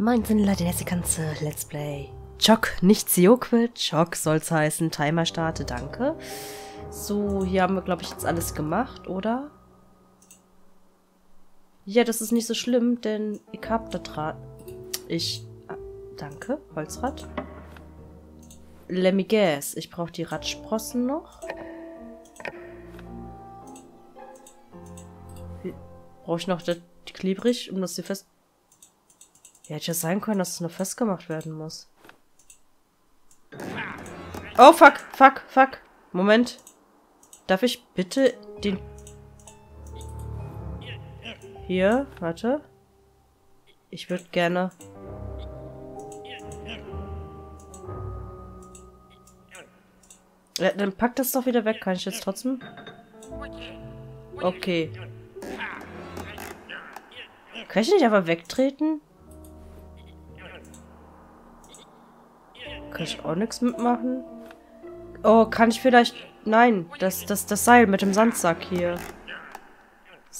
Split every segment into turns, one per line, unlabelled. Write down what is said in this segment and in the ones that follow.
Moin, Leute, das ganze Let's Play. Chock, nicht Sioquid. Chock soll's heißen. Timer starte, danke. So, hier haben wir, glaube ich, jetzt alles gemacht, oder? Ja, das ist nicht so schlimm, denn ich hab da Draht. Ich... Ah, danke, Holzrad. Let guess. Ich brauche die Radsprossen noch. Brauche ich noch das klebrig, um das hier fest... Ja, hätte ja sein können, dass es noch festgemacht werden muss. Oh, fuck, fuck, fuck. Moment. Darf ich bitte den... Hier, warte. Ich würde gerne... Ja, dann pack das doch wieder weg. Kann ich jetzt trotzdem? Okay. Kann ich nicht einfach wegtreten? Kann ich auch nichts mitmachen? Oh, kann ich vielleicht... Nein, das, das, das Seil mit dem Sandsack hier.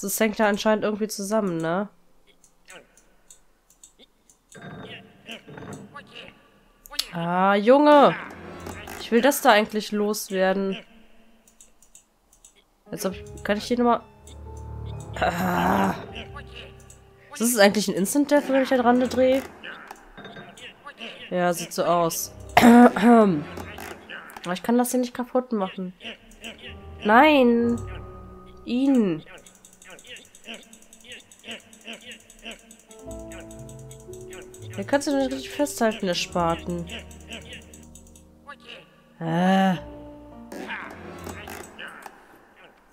Das, hängt da anscheinend irgendwie zusammen, ne? Ah, Junge! Ich will das da eigentlich loswerden. Hab ich, kann ich hier nochmal... Ah. Ist das eigentlich ein Instant Death, wenn ich da dran drehe? Ja, sieht so aus. Aber ich kann das hier nicht kaputt machen. Nein! Ihn! Der kannst du nicht richtig festhalten, der Spaten. Äh.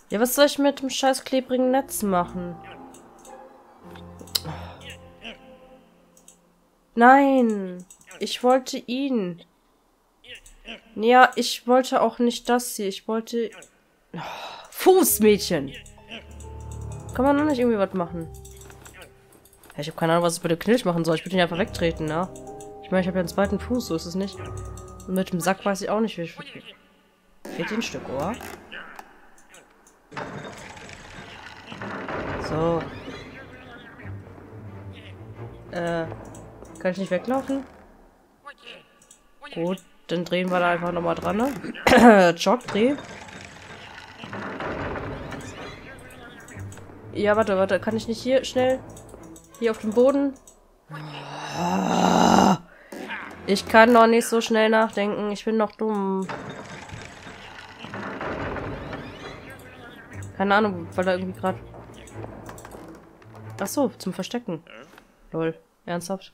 Ja, was soll ich mit dem scheiß klebrigen Netz machen? Nein! Ich wollte ihn. Ja, ich wollte auch nicht das hier. Ich wollte... Oh, Fußmädchen! Kann man noch nicht irgendwie was machen? Ja, ich habe keine Ahnung, was ich bei der Knilch machen soll. Ich würde ihn einfach wegtreten, ne? Ich meine, ich habe ja einen zweiten Fuß, so ist es nicht. Und mit dem Sack weiß ich auch nicht, wie ich... Fehlt ein Stück Ohr? So. Äh... Kann ich nicht weglaufen? Gut, dann drehen wir da einfach nochmal dran, ne? Jog, dreh. Ja, warte, warte. Kann ich nicht hier schnell? Hier auf dem Boden? Ich kann noch nicht so schnell nachdenken. Ich bin noch dumm. Keine Ahnung, weil da irgendwie gerade... Ach so, zum Verstecken. Lol. Ernsthaft?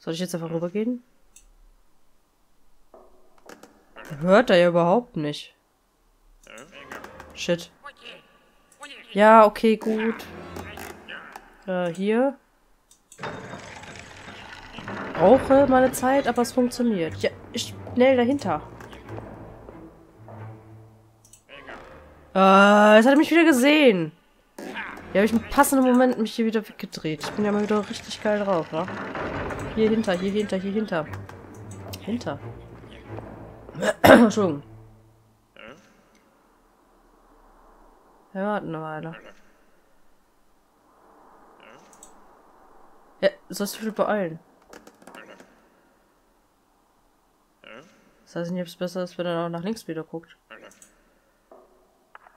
Soll ich jetzt einfach rübergehen? Hört er ja überhaupt nicht. Shit. Ja, okay, gut. Äh, hier. Brauche meine Zeit, aber es funktioniert. Ja, schnell dahinter. Äh, jetzt hat er mich wieder gesehen. Ja, habe ich im passenden Moment mich hier wieder weggedreht. Ich bin ja mal wieder richtig geil drauf, wa? Hier hinter, hier hinter, hier hinter. Hinter. Entschuldigung. Ja, warten eine Weile. Ja, sollst du dich beeilen. Das heißt nicht, ob es besser ist, wenn er auch nach links wieder guckt.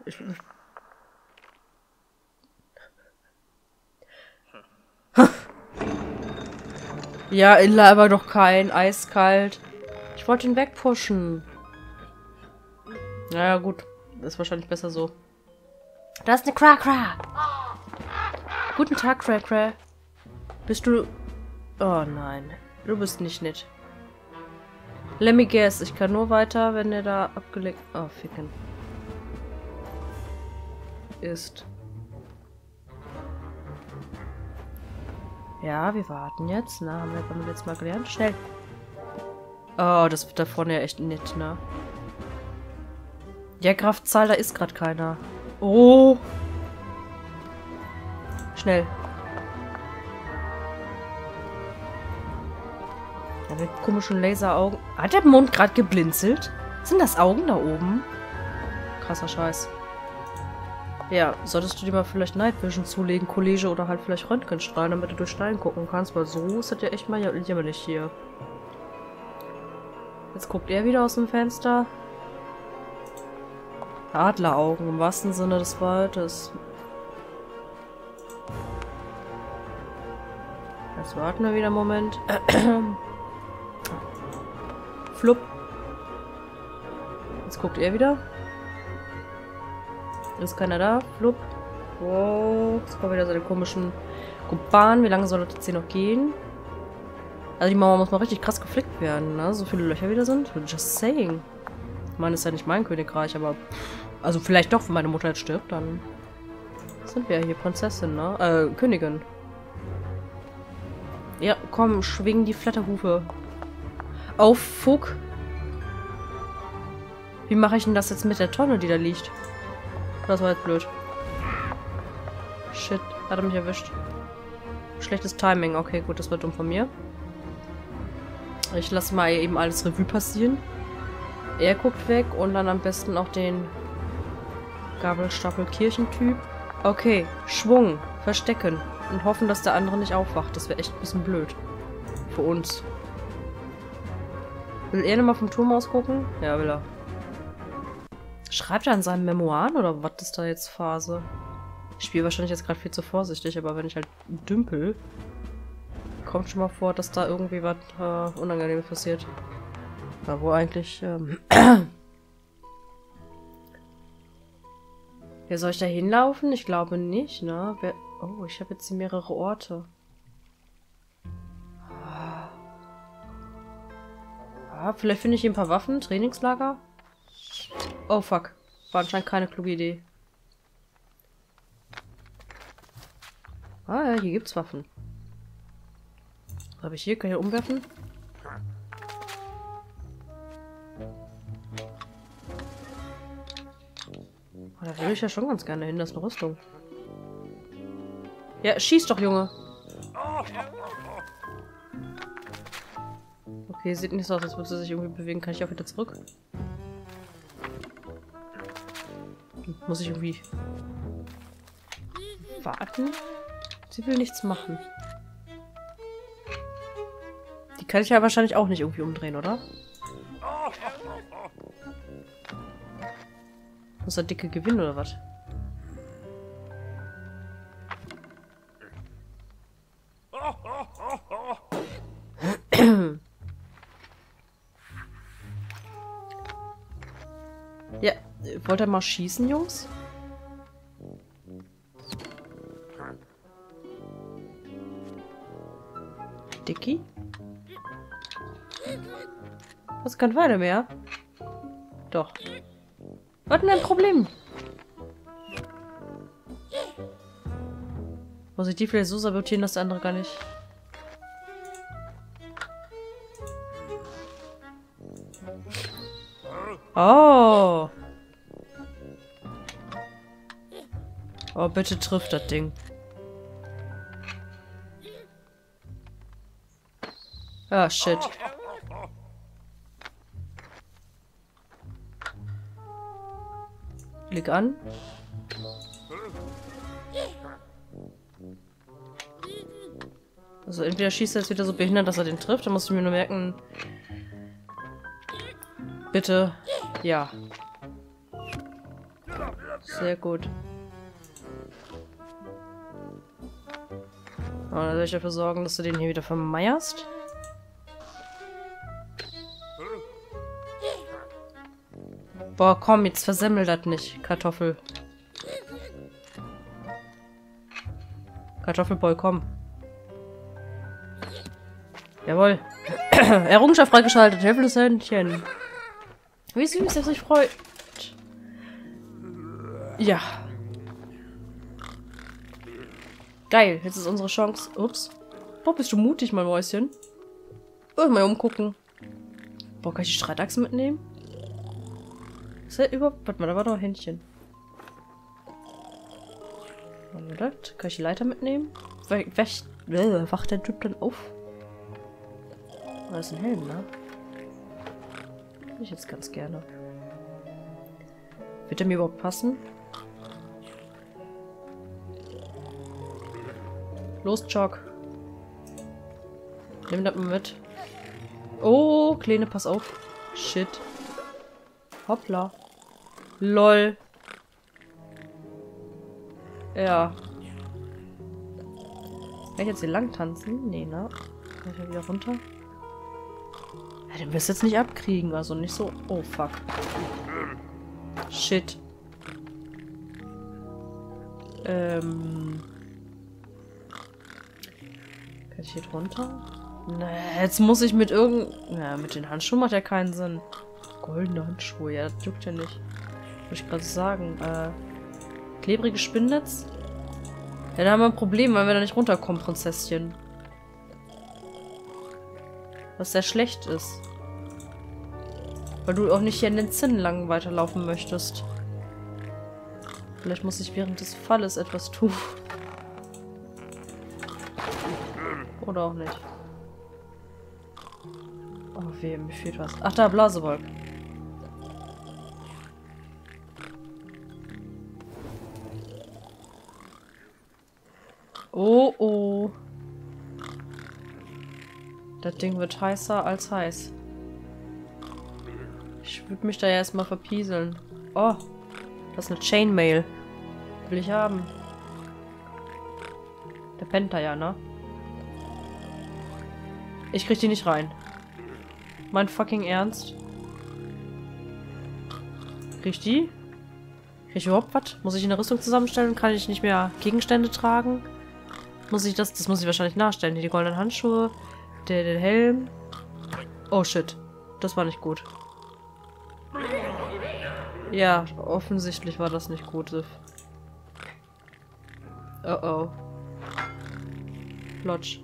Ich, Ja, Illa aber doch kein. Eiskalt. Ich wollte ihn wegpushen. Naja, gut. Ist wahrscheinlich besser so. Da ist eine Kra-Kra. Guten Tag, Kra-Kra. Bist du... Oh nein. Du bist nicht nett. Let me guess. Ich kann nur weiter, wenn er da abgelegt... Oh, ficken. Ist... Ja, wir warten jetzt. Na, haben wir damit jetzt mal gelernt. Schnell. Oh, das wird da vorne ja echt nett, ne? Ja, Kraftzahl, da ist gerade keiner. Oh. Schnell. Ja, mit komischen Laseraugen. Hat der Mond gerade geblinzelt? Sind das Augen da oben? Krasser Scheiß. Ja, solltest du dir mal vielleicht Night Vision zulegen, Kollege oder halt vielleicht Röntgenstrahlen, damit du durch Stein gucken kannst, weil so ist das ja echt mal jämmerlich hier. Jetzt guckt er wieder aus dem Fenster. Adleraugen im wahrsten Sinne des Wortes. Jetzt warten wir wieder einen Moment. Flupp. Jetzt guckt er wieder. Ist keiner da. Flupp. Wow. Jetzt kommen wieder seine komischen Kumpanen. Wie lange soll das jetzt hier noch gehen? Also die Mauer muss mal richtig krass geflickt werden, ne? So viele Löcher wieder sind. Just saying. Ich meine, ist ja nicht mein Königreich, aber... Also vielleicht doch, wenn meine Mutter jetzt stirbt, dann... Sind wir ja hier Prinzessin, ne? Äh, Königin. Ja, komm, schwing die Flatterhufe. Auf, Fuck. Wie mache ich denn das jetzt mit der Tonne, die da liegt? Das war jetzt blöd. Shit, hat er mich erwischt. Schlechtes Timing. Okay, gut, das wird dumm von mir. Ich lasse mal eben alles Revue passieren. Er guckt weg und dann am besten auch den Gabelstapel-Kirchentyp. Okay, Schwung, verstecken und hoffen, dass der andere nicht aufwacht. Das wäre echt ein bisschen blöd. Für uns. Will er nochmal vom Turm aus gucken? Ja, will er. Schreibt er an seinen Memoiren oder was ist da jetzt Phase? Ich spiele wahrscheinlich jetzt gerade viel zu vorsichtig, aber wenn ich halt dümpel, kommt schon mal vor, dass da irgendwie was äh, Unangenehmes passiert. Ja, wo eigentlich... Ähm ja, soll ich da hinlaufen? Ich glaube nicht, ne? Wer oh, ich habe jetzt hier mehrere Orte. Ah, vielleicht finde ich hier ein paar Waffen. Trainingslager. Oh, fuck. War anscheinend keine kluge Idee. Ah, ja, hier gibt's Waffen. Was habe ich hier? Kann ich hier umwerfen? Oh, da will ich ja schon ganz gerne hin. Das ist eine Rüstung. Ja, schieß doch, Junge. Okay, sieht nicht so aus, als würde sie sich irgendwie bewegen. Kann ich auch wieder zurück? Muss ich irgendwie warten? Sie will nichts machen. Die kann ich ja wahrscheinlich auch nicht irgendwie umdrehen, oder? Muss er dicke gewinnen, oder was? Ja, wollt ihr mal schießen, Jungs? Dicky? Was kann weiter mehr? Doch. Was denn ein Problem? Muss ich die vielleicht so sabotieren, dass der andere gar nicht... Oh. Oh, bitte trifft das Ding. Ah, shit. Blick an. Also entweder schießt er jetzt wieder so behindert, dass er den trifft, dann muss ich mir nur merken... Bitte. Ja. Sehr gut. Und dann soll ich dafür sorgen, dass du den hier wieder vermeierst. Boah, komm, jetzt versemmel das nicht, Kartoffel. Kartoffelboy, komm. Jawohl. Errungenschaft freigeschaltet. Hilfloses Händchen. Wie süß, er sich freut. Ja. Geil, jetzt ist unsere Chance. Ups. Boah, bist du mutig, mein Mäuschen. Irgendwann umgucken. Boah, kann ich die Streitachse mitnehmen? Ist der überhaupt... Warte mal, da war doch ein Händchen. Kann ich die Leiter mitnehmen? Äh, wacht der Typ dann auf? Das ist ein Helm, ne? ich jetzt ganz gerne. Wird er mir überhaupt passen? Los, Chalk. Nimm das mal mit. Oh, Kleine, pass auf. Shit. Hoppla. Lol. Ja. Kann ich jetzt hier lang tanzen? Nee, ne? Kann ich ja wieder runter? Den wirst du jetzt nicht abkriegen, also nicht so... Oh, fuck. Shit. Ähm... Kann ich hier drunter? Nee, jetzt muss ich mit irgend... Ja, mit den Handschuhen macht ja keinen Sinn. Goldene Handschuhe, ja, das juckt ja nicht. Würde ich gerade sagen. Äh, klebriges Spinnnetz? Ja, da haben wir ein Problem, weil wir da nicht runterkommen, Prinzesschen. Was sehr schlecht ist. Weil du auch nicht hier in den Zinnen lang weiterlaufen möchtest. Vielleicht muss ich während des Falles etwas tun. Oder auch nicht. Oh weh, mir fehlt was. Ach da, Blasewolk. Das Ding wird heißer als heiß. Ich würde mich da ja erstmal verpieseln. Oh, das ist eine Chainmail. Will ich haben. Der pennt da ja, ne? Ich krieg die nicht rein. Mein fucking Ernst? Krieg ich die? Krieg ich überhaupt was? Muss ich eine Rüstung zusammenstellen? Kann ich nicht mehr Gegenstände tragen? Muss ich das? Das muss ich wahrscheinlich nachstellen. Die goldenen Handschuhe, der, der Helm. Oh shit. Das war nicht gut. Ja, offensichtlich war das nicht gut, Sif. Oh oh. Lodge.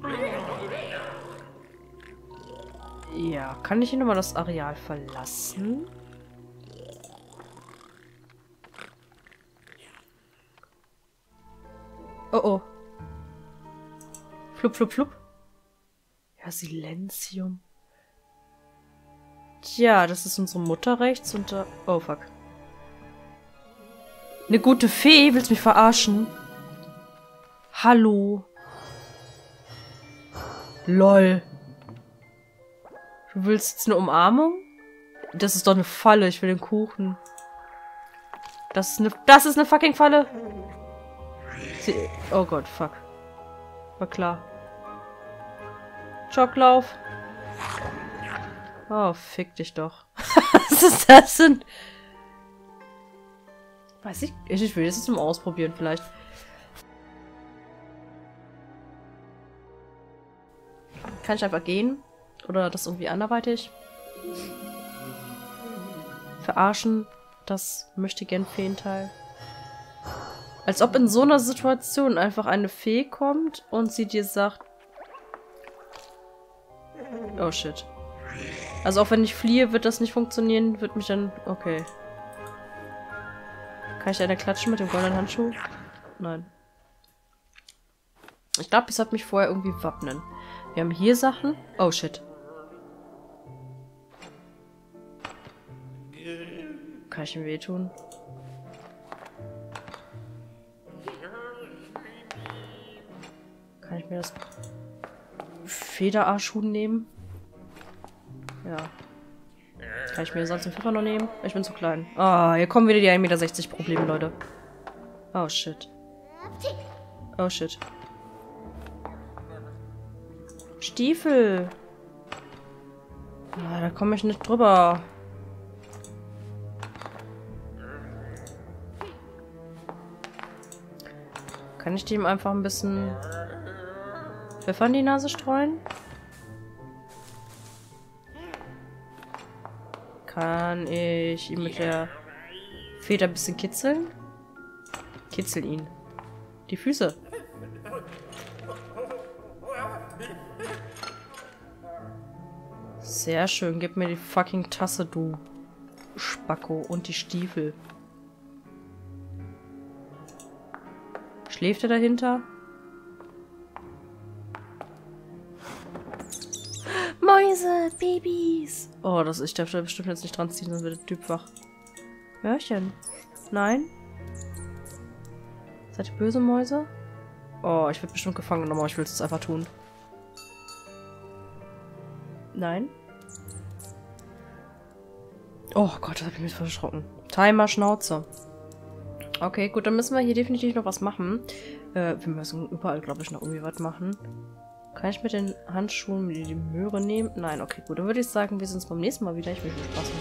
Ja, kann ich hier nochmal das Areal verlassen? Oh oh. Flup, flup, flup. Ja, Silenzium. Tja, das ist unsere Mutter rechts und da... Oh, fuck. Eine gute Fee? Willst du mich verarschen? Hallo. Lol. Du willst jetzt eine Umarmung? Das ist doch eine Falle. Ich will den Kuchen. Das ist eine... Das ist eine fucking Falle. Sie, oh Gott, fuck. War klar. Joglauf. Oh, fick dich doch. Was ist das denn? Weiß ich. Ich will das zum Ausprobieren vielleicht. Kann ich einfach gehen? Oder das irgendwie anderweitig? Verarschen. Das möchte gern Feenteil. Als ob in so einer Situation einfach eine Fee kommt und sie dir sagt... Oh shit. Also auch wenn ich fliehe, wird das nicht funktionieren. Wird mich dann... Okay. Kann ich einer klatschen mit dem goldenen Handschuh? Nein. Ich glaube, ich sollte mich vorher irgendwie wappnen. Wir haben hier Sachen. Oh, shit. Kann ich ihm wehtun? Kann ich mir das Federarschhuhn nehmen? Ja. Kann ich mir sonst einen Pfeffer noch nehmen? Ich bin zu klein. Ah, oh, hier kommen wieder die 1,60 Meter Probleme, Leute. Oh, shit. Oh, shit. Stiefel. Ah, da komme ich nicht drüber. Kann ich dem einfach ein bisschen Pfeffer in die Nase streuen? Kann ich ihn mit der Feder ein bisschen kitzeln? Kitzel ihn. Die Füße. Sehr schön. Gib mir die fucking Tasse, du Spacko. Und die Stiefel. Schläft er dahinter? Mäuse, Babys. Oh, das ich darf da bestimmt jetzt nicht dran ziehen, sonst wird der Typ wach. Mörchen. Nein? Seid ihr böse Mäuse? Oh, ich werde bestimmt gefangen genommen, aber ich will es einfach tun. Nein? Oh Gott, das habe ich mich verschrocken. Timer Schnauze. Okay, gut, dann müssen wir hier definitiv noch was machen. Äh, wir müssen überall, glaube ich, noch irgendwie was machen. Kann ich mit den Handschuhen die Möhre nehmen? Nein, okay, gut. Dann würde ich sagen, wir sehen uns beim nächsten Mal wieder. Ich wünsche euch Spaß.